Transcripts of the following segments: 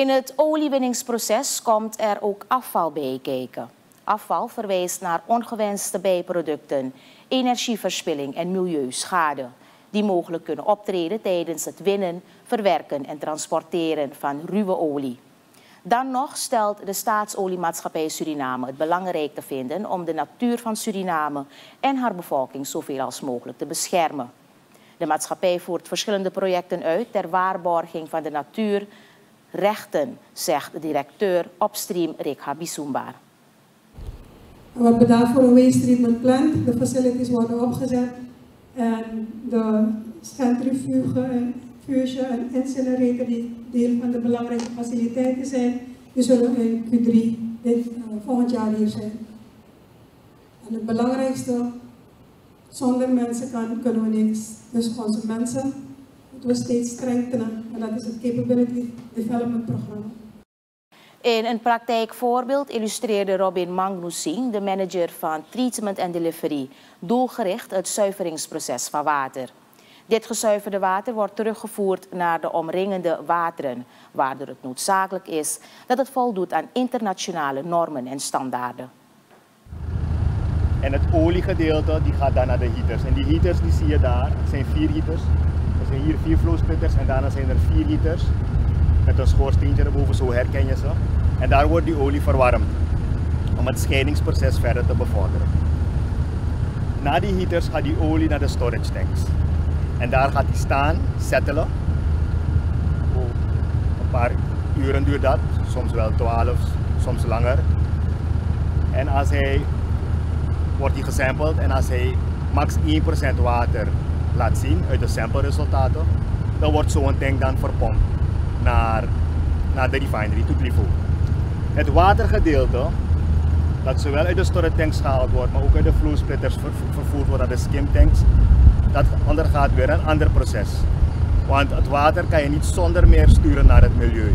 In het oliewinningsproces komt er ook afval bij kijken. Afval verwijst naar ongewenste bijproducten, energieverspilling en milieuschade, die mogelijk kunnen optreden tijdens het winnen, verwerken en transporteren van ruwe olie. Dan nog stelt de staatsoliemaatschappij Suriname het belangrijk te vinden om de natuur van Suriname en haar bevolking zoveel als mogelijk te beschermen. De maatschappij voert verschillende projecten uit ter waarborging van de natuurrechten, zegt de directeur Upstream Rekha Bisumbar. We hebben daarvoor een waste treatment plant. De facilities worden opgezet en de centrifuge fuge en incinerator die deel van de belangrijke faciliteiten zijn, die zullen in Q3 dit, uh, volgend jaar hier zijn. En het belangrijkste, zonder mensen kan, kunnen we niks. Dus onze mensen we steeds strengthenen en dat is het Capability Development Programma. In een praktijkvoorbeeld illustreerde Robin Mangnusing, de manager van Treatment and Delivery, doelgericht het zuiveringsproces van water. Dit gezuiverde water wordt teruggevoerd naar de omringende wateren, waardoor het noodzakelijk is dat het voldoet aan internationale normen en standaarden. En het oliegedeelte die gaat dan naar de heaters. En die heaters die zie je daar, het zijn vier heaters. Er zijn hier vier flowsplitters en daarna zijn er vier heaters. Met een schoorsteentje erboven, zo herken je ze. En daar wordt die olie verwarmd om het scheidingsproces verder te bevorderen. Na die heaters gaat die olie naar de storage tanks. En daar gaat hij staan, settelen. Een paar uren duurt dat, soms wel 12, soms langer. En als hij wordt hij gesampled en als hij max 1% water laat zien uit de sample resultaten, dan wordt zo'n tank dan verpompt naar, naar de refinery, to Clivo. Het watergedeelte, dat zowel uit de storage tanks gehaald wordt, maar ook uit de flow splitters vervoerd wordt naar de skim tanks, dat ondergaat weer een ander proces. Want het water kan je niet zonder meer sturen naar het milieu.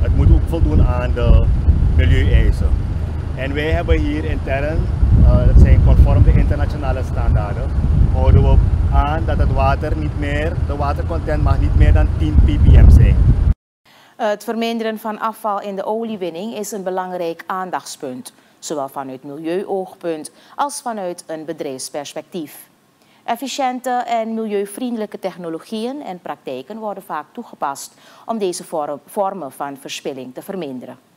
Het moet ook voldoen aan de milieueisen. En wij hebben hier intern, uh, dat zijn conform de internationale standaarden, houden we aan dat het water niet meer, de watercontent mag niet meer dan 10 ppm zijn. Het verminderen van afval in de oliewinning is een belangrijk aandachtspunt, zowel vanuit milieuoogpunt als vanuit een bedrijfsperspectief. Efficiënte en milieuvriendelijke technologieën en praktijken worden vaak toegepast om deze vormen van verspilling te verminderen.